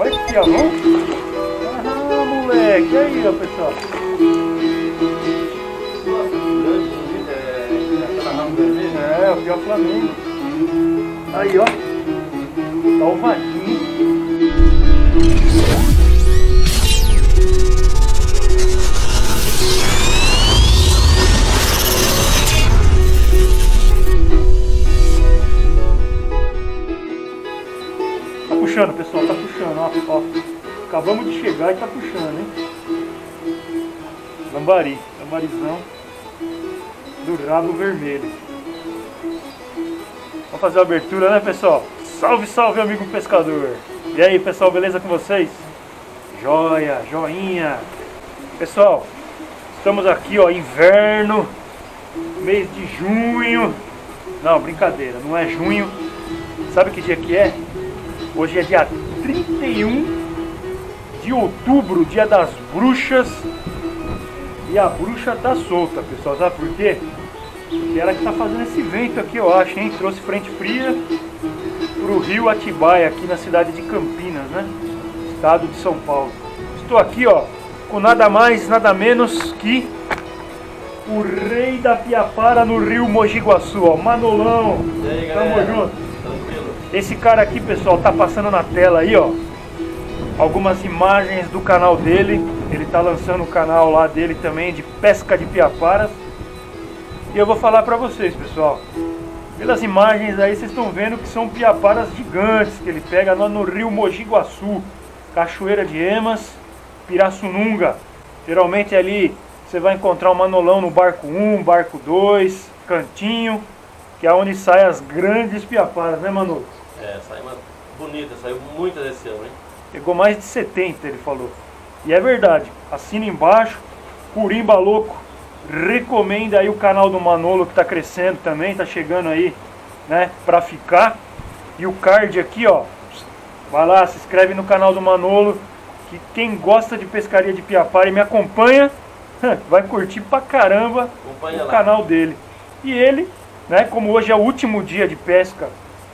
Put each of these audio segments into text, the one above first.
Olha que piavão. Ah, moleque. Aí, ó, pessoal. É, o pior Flamengo. Aí, ó. Tá puxando, pessoal, tá puxando, ó, ó. Acabamos de chegar e tá puxando, hein? Lambari, lambarizão do rabo vermelho. Vamos fazer a abertura, né, pessoal? Salve, salve, amigo pescador! E aí, pessoal, beleza com vocês? Joia, joinha! Pessoal, estamos aqui, ó, inverno, mês de junho. Não, brincadeira, não é junho. Sabe que dia que é? Hoje é dia 31 de outubro, dia das bruxas. E a bruxa tá solta, pessoal. Sabe por quê? Porque ela que tá fazendo esse vento aqui, eu acho, hein? Trouxe frente fria pro rio Atibaia, aqui na cidade de Campinas, né? Estado de São Paulo. Estou aqui, ó, com nada mais, nada menos que o rei da Piapara no rio Mogi Guaçu, ó. Manolão. E aí, Tamo junto. Esse cara aqui, pessoal, tá passando na tela aí, ó. Algumas imagens do canal dele. Ele tá lançando o canal lá dele também de pesca de piaparas. E eu vou falar pra vocês, pessoal. Pelas imagens aí, vocês estão vendo que são piaparas gigantes que ele pega lá no rio Mogi Guaçu, Cachoeira de Emas, Pirassununga. Geralmente ali você vai encontrar o manolão no barco 1, barco 2, cantinho, que é onde saem as grandes piaparas, né, Manolo? É, saiu uma bonita, saiu muita desse ano, hein? Pegou mais de 70, ele falou. E é verdade. Assina embaixo. Curimba Louco. Recomenda aí o canal do Manolo que tá crescendo também, tá chegando aí, né, pra ficar. E o card aqui, ó. Vai lá, se inscreve no canal do Manolo. Que quem gosta de pescaria de piapara e me acompanha, vai curtir pra caramba Acompanha o lá. canal dele. E ele, né, como hoje é o último dia de pesca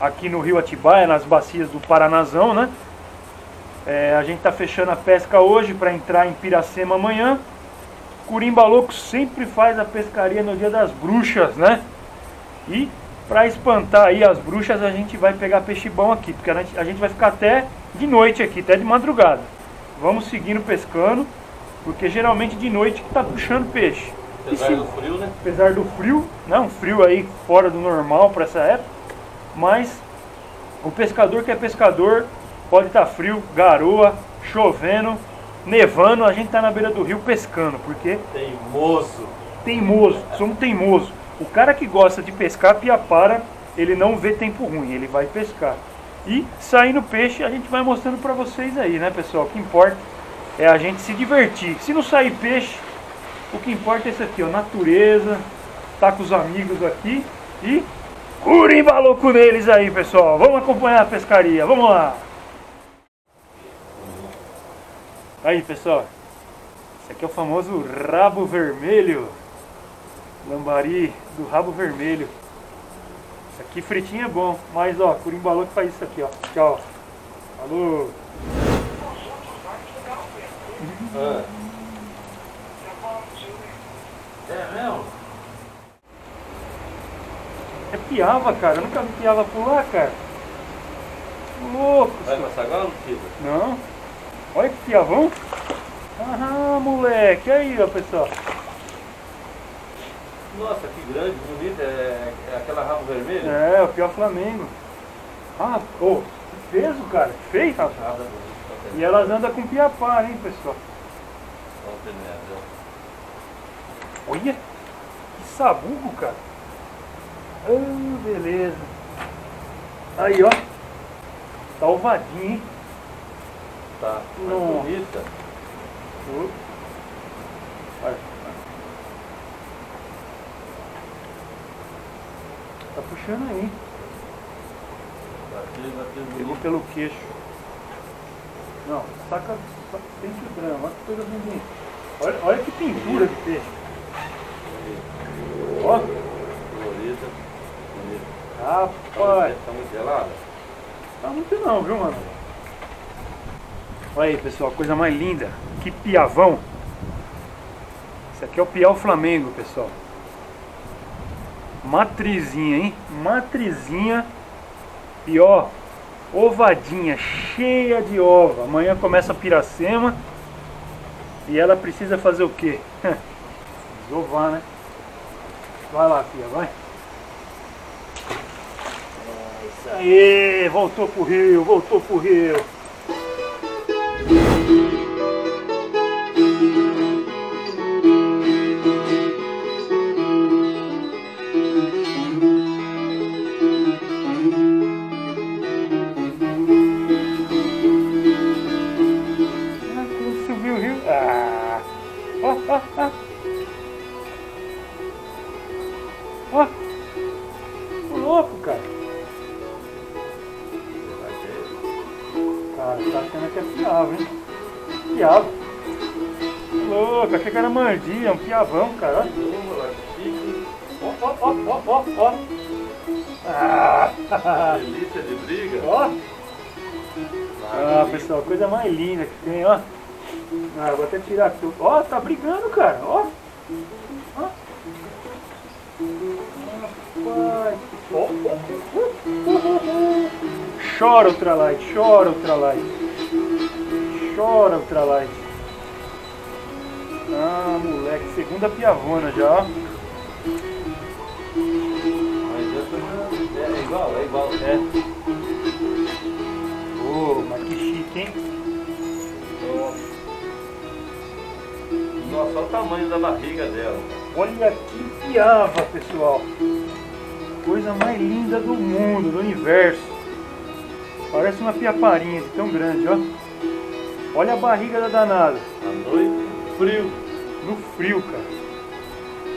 aqui no Rio Atibaia, nas bacias do Paranazão, né? É, a gente está fechando a pesca hoje para entrar em Piracema amanhã. Curimba Louco sempre faz a pescaria no dia das bruxas, né? E para espantar aí as bruxas, a gente vai pegar peixe bom aqui, porque a gente, a gente vai ficar até de noite aqui, até de madrugada. Vamos seguindo pescando, porque geralmente de noite que tá puxando peixe. Apesar se- do frio, né? apesar do frio, né, um frio aí fora do normal para essa época, mas o pescador que é pescador pode estar frio, garoa, chovendo, nevando, a gente tá na beira do rio pescando, porque Teimoso. teimoso, somos teimoso. O cara que gosta de pescar piapara, ele não vê tempo ruim, ele vai pescar. E saindo peixe, a gente vai mostrando para vocês aí, né, pessoal? O que importa é a gente se divertir. Se não sair peixe, o que importa é isso aqui, ó, natureza, tá com os amigos aqui e curimba louco neles aí, pessoal. Vamos acompanhar a pescaria, vamos lá. Aí, pessoal. Esse aqui é o famoso rabo vermelho. Lambari do rabo vermelho. Isso aqui fritinho é bom, mas ó, curimbalou que faz isso aqui, ó. Tchau. Falou. Ah. É mesmo? É piava, cara. Eu nunca vi piava pular, cara. Louco. Vai senhor. passar agora ou não. Olha que piavão. Ah, moleque. Aí, ó, pessoal. Nossa, que grande, bonito. É, é aquela rabo vermelha? É, o pior Flamengo. Ah, ô, que peso, cara. Que feio, rapaz. Nada bonito. E elas andam com piapá, hein, pessoal. Olha, que sabugo, cara. Ah, beleza. Aí, ó. Ovadinho, hein? Tá. Nossa. bonita. Olha. Tá puxando aí? Aquele, aquele Pegou pelo queixo. Não, saca, saca que olha que coisa bonita. Olha, olha que pintura de peixe. Ó, Colorida. Bonita. Rapaz. Tá muito gelada? Tá muito não, viu, mano? Olha aí, pessoal, coisa mais linda. Que piavão. Esse aqui é o piau Flamengo, pessoal. Matrizinha, hein? Matrizinha. Ó, ovadinha, cheia de ova. Amanhã começa a piracema. E ela precisa fazer o quê? Desovar, né? Vai lá, filha, vai. Isso aí, voltou pro rio, voltou pro rio. Mandinha, um piavão, cara. Ó, ó, ó, ó, ó, ó. Ah, Delícia de briga. ó. Ah, pessoal, coisa mais linda que tem, ó. Ah, vou até tirar aqui. Ó, tá brigando, cara, ó. Ó. Rapaz. Ó, ó, ó. Chora ultralight, chora ultralight. Chora ultralight. Ah, moleque, segunda piavona já. Mas essa é igual, é igual. É. Ô, mas que chique, hein? Nossa, olha o tamanho da barriga dela. Olha que piava, pessoal. Coisa mais linda do mundo, do universo. Parece uma piaparinha de tão grande, ó. Olha a barriga da danada. À noite, frio. No frio, cara.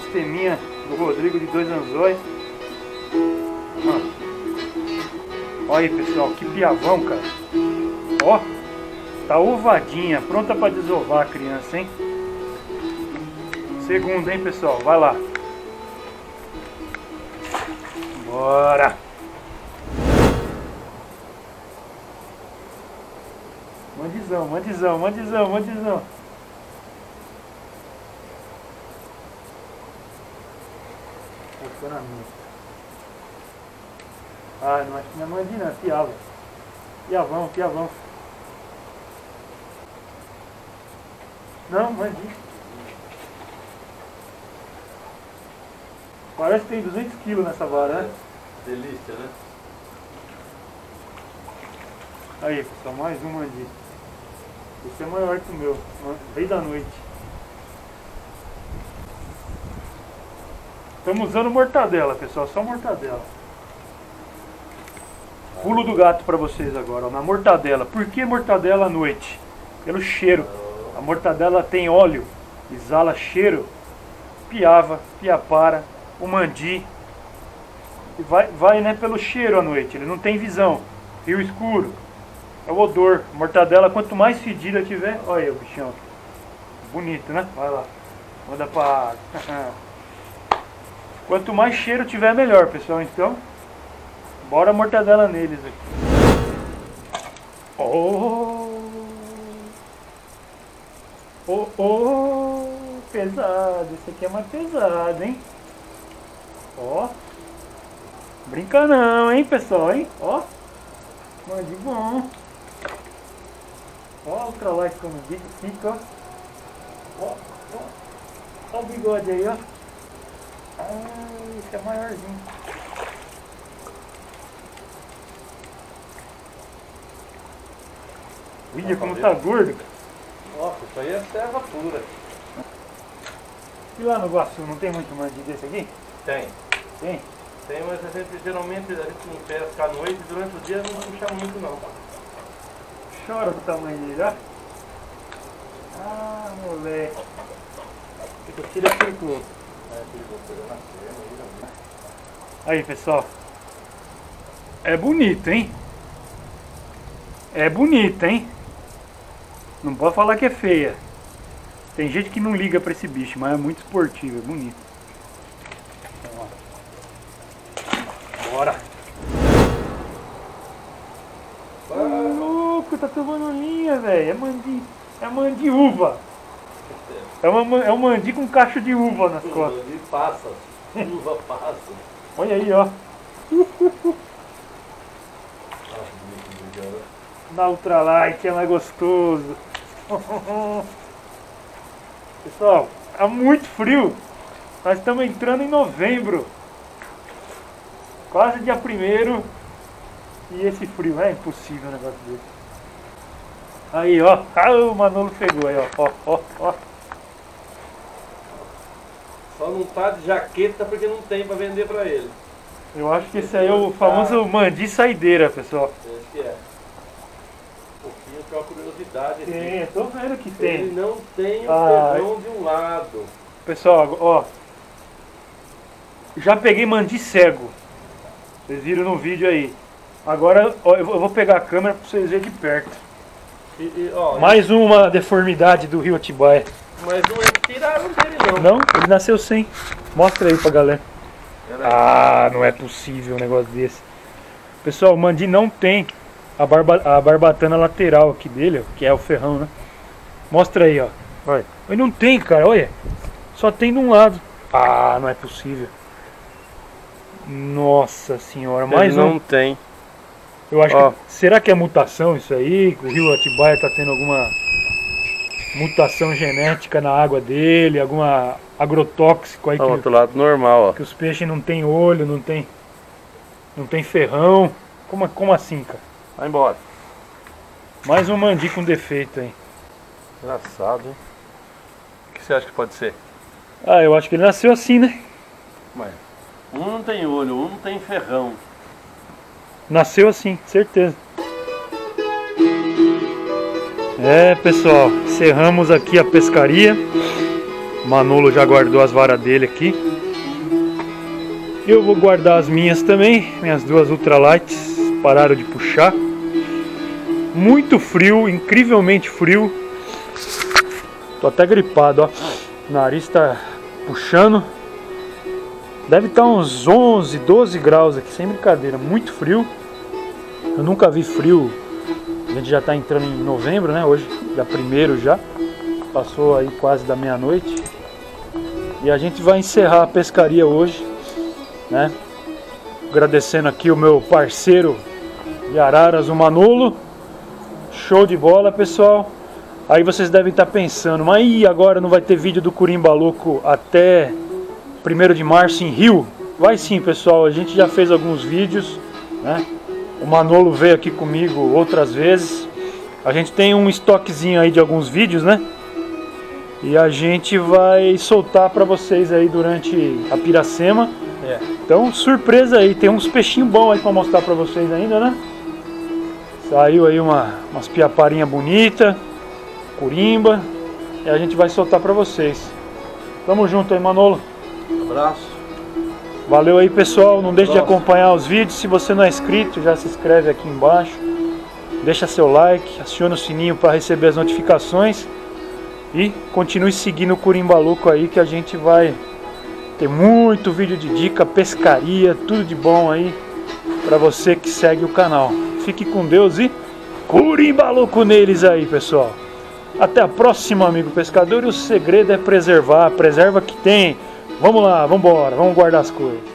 Sisteminha do Rodrigo de dois anzóis. Olha aí, pessoal, que piavão, cara. Ó, tá ovadinha, pronta pra desovar a criança, hein? Segunda, hein, pessoal? Vai lá. Bora. Mandizão, mandizão, mandizão, mandizão. Funcionamento. Ah, não acho que não é mandi não, é piava. Piavão, piavão. Não, mandi. Parece que tem 200 quilos nessa vara, né? Delícia, né? Aí, pessoal, mais um mandi. Esse é maior que o meu, veio da noite. Estamos usando mortadela, pessoal, só mortadela. Pulo do gato para vocês agora, ó, na mortadela. Por que mortadela à noite? Pelo cheiro. A mortadela tem óleo, exala cheiro. Piava, piapara, o mandi. Vai, vai né, pelo cheiro à noite, ele não tem visão. Rio escuro. É o odor. Mortadela, quanto mais fedida tiver. Olha aí o bichão. Bonito, né? Vai lá. Manda água. Quanto mais cheiro tiver, melhor, pessoal. Então, bora mortadela neles aqui. Oh! Oh, oh! Pesado. Esse aqui é mais pesado, hein? Ó. Brinca não, hein, pessoal, hein? Ó. Mande bom. Ó, ultralight como fica, ó. Ó, ó. Ó o bigode aí, ó. Ah, esse é maiorzinho. Olha como tá gordo. Nossa, isso aí é serva pura. E lá no Guaçu, não tem muito mandi desse aqui? Tem. Tem? Tem, mas a gente geralmente a gente não pesca à noite durante o dia não puxa muito não. Chora do tamanho dele, ó. Ah, moleque. Fica tira aquele Aí, pessoal. É bonito, hein? É bonito, hein? Não pode falar que é feia. Tem gente que não liga pra esse bicho, mas é muito esportivo, é bonito. Então, ó. Bora! Ô, louco, tá tomando linha, velho. É mandi. É mandiúva. É, uma, ma- é um mandi com cacho de uva nas costas. De passa. Uva passa. Olha aí, ó. Na ultralight é mais gostoso. Pessoal, tá muito frio. Nós estamos entrando em novembro. Quase dia primeiro. E esse frio, é impossível um negócio desse. Aí, ó. Ah, o Manolo pegou aí, ó. Ó, ó, ó. Só não tá de jaqueta porque não tem pra vender pra ele. Eu acho que esse aí é o famoso mandi saideira, pessoal. Esse que é. Um pouquinho que é uma curiosidade aqui. Tem, tô vendo que Ele tem. não tem o Ah, de um lado. Pessoal, ó. Já peguei mandi cego. Vocês viram no vídeo aí. Agora ó, eu vou pegar a câmera pra vocês verem de perto. E, e, ó, Mais uma deformidade do Rio Atibaia. Mas não é tiraram dele não. Não, ele nasceu sem. Mostra aí pra galera. Ah, não é possível um negócio desse. Pessoal, o mandi não tem a, barba, a barbatana lateral aqui dele, ó, que é o ferrão, né? Mostra aí, ó. Vai. Ele não tem, cara, olha. Só tem de um lado. Ah, não é possível. Nossa senhora, mais Ele um. não tem. Eu acho Ó. que. Será que é mutação isso aí? Que o rio Atibaia tá tendo alguma mutação genética na água dele, alguma agrotóxico aí Ó, que, outro lado normal, ó. que os peixes não tem olho, não tem. Não tem ferrão. Como, como assim, cara? Vai embora. Mais um mandi com defeito aí. Engraçado, hein? O que você acha que pode ser? Ah, eu acho que ele nasceu assim, né? Mas um não tem olho, um não tem ferrão. Nasceu assim, certeza. É, pessoal, encerramos aqui a pescaria. Manolo já guardou as varas dele aqui. Eu vou guardar as minhas também, minhas duas ultralights pararam de puxar. Muito frio, incrivelmente frio. Tô até gripado, ó. O nariz tá puxando. Deve estar uns 11, 12 graus aqui, sem brincadeira, muito frio. Eu nunca vi frio. A gente já está entrando em novembro, né? Hoje, dia primeiro já. Passou aí quase da meia-noite. E a gente vai encerrar a pescaria hoje, né? Agradecendo aqui o meu parceiro de Araras, o Manolo. Show de bola, pessoal. Aí vocês devem estar pensando, mas e agora não vai ter vídeo do Curimba Louco até 1 de março em Rio? Vai sim, pessoal. A gente já fez alguns vídeos, né? O Manolo veio aqui comigo outras vezes. A gente tem um estoquezinho aí de alguns vídeos, né? E a gente vai soltar para vocês aí durante a Piracema. É. Então, surpresa aí, tem uns peixinhos bons aí para mostrar para vocês ainda, né? Saiu aí uma, umas piaparinha bonita, curimba, e a gente vai soltar para vocês. Tamo junto aí, Manolo. Abraço. Valeu aí, pessoal. Não deixe de acompanhar os vídeos. Se você não é inscrito, já se inscreve aqui embaixo. Deixa seu like, aciona o sininho para receber as notificações. E continue seguindo o Curimbaluco aí que a gente vai ter muito vídeo de dica, pescaria, tudo de bom aí para você que segue o canal. Fique com Deus e Curimbaluco neles aí, pessoal. Até a próxima, amigo pescador. E o segredo é preservar. Preserva que tem. Vamos lá, vamos embora, vamos guardar as coisas.